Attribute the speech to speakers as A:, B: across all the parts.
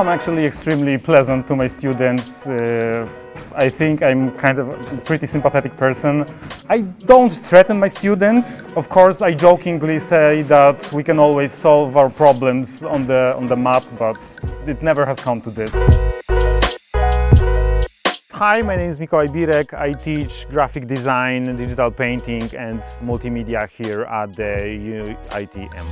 A: I'm actually extremely pleasant to my students. Uh, I think I'm kind of a pretty sympathetic person. I don't threaten my students. Of course, I jokingly say that we can always solve our problems on the, on the mat, but it never has come to this. Hi, my name is Mikołaj Birek. I teach graphic design, digital painting and multimedia here at the UITM.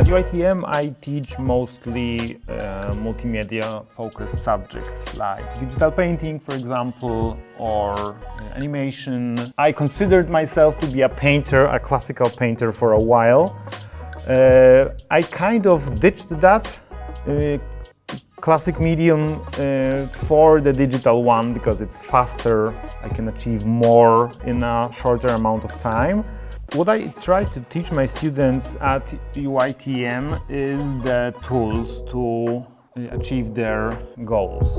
A: At UITM I teach mostly uh, multimedia focused subjects like digital painting for example or uh, animation. I considered myself to be a painter, a classical painter for a while. Uh, I kind of ditched that uh, classic medium uh, for the digital one because it's faster, I can achieve more in a shorter amount of time. What I try to teach my students at UITM is the tools to uh, achieve their goals.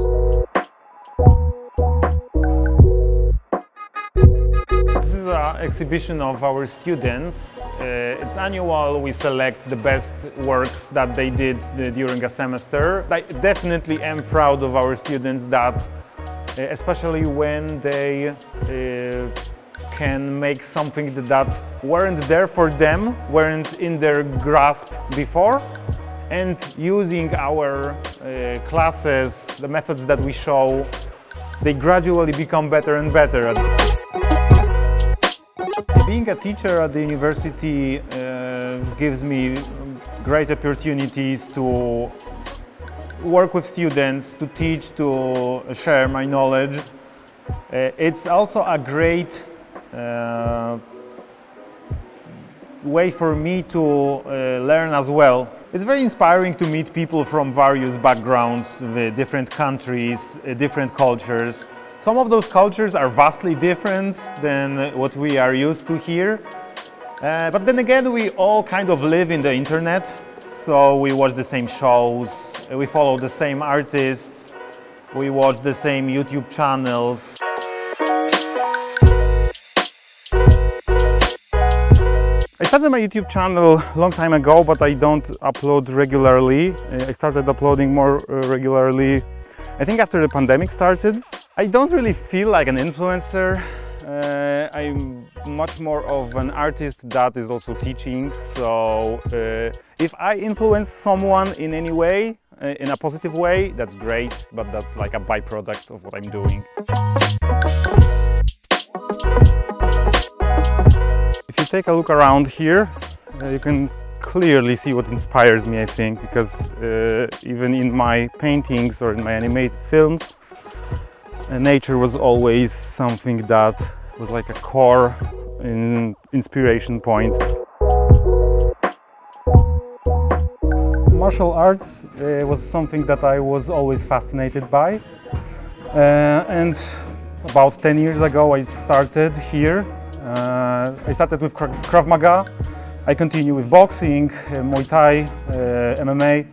A: This is an exhibition of our students. Uh, it's annual. We select the best works that they did uh, during a semester. I definitely am proud of our students that, uh, especially when they can make something that weren't there for them, weren't in their grasp before. And using our uh, classes, the methods that we show, they gradually become better and better. Being a teacher at the university uh, gives me great opportunities to work with students, to teach, to share my knowledge. Uh, it's also a great way for me to uh, learn as well. It's very inspiring to meet people from various backgrounds, different countries, uh, different cultures. Some of those cultures are vastly different than what we are used to here. Uh, but then again, we all kind of live in the internet, so we watch the same shows, we follow the same artists, we watch the same YouTube channels. Started my YouTube channel a long time ago, but I don't upload regularly. Uh, I started uploading more uh, regularly, I think after the pandemic started. I don't really feel like an influencer. Uh, I'm much more of an artist that is also teaching. So uh, if I influence someone in any way, uh, in a positive way, that's great, but that's like a byproduct of what I'm doing. Take a look around here, uh, you can clearly see what inspires me, I think, because uh, even in my paintings or in my animated films, uh, nature was always something that was like a core in inspiration point. Martial arts uh, was something that I was always fascinated by. Uh, and about 10 years ago I started here I started with Krav Maga, I continue with boxing, uh, Muay Thai, uh, MMA.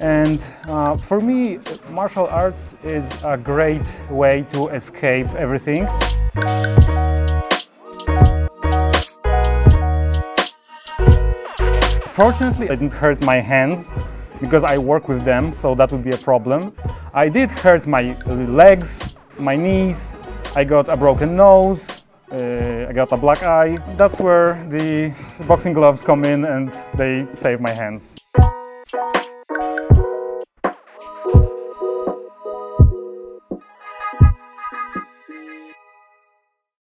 A: And uh, for me, martial arts is a great way to escape everything. Fortunately, I didn't hurt my hands because I work with them, so that would be a problem. I did hurt my legs, my knees, I got a broken nose, uh, I got a black eye. That's where the boxing gloves come in and they save my hands.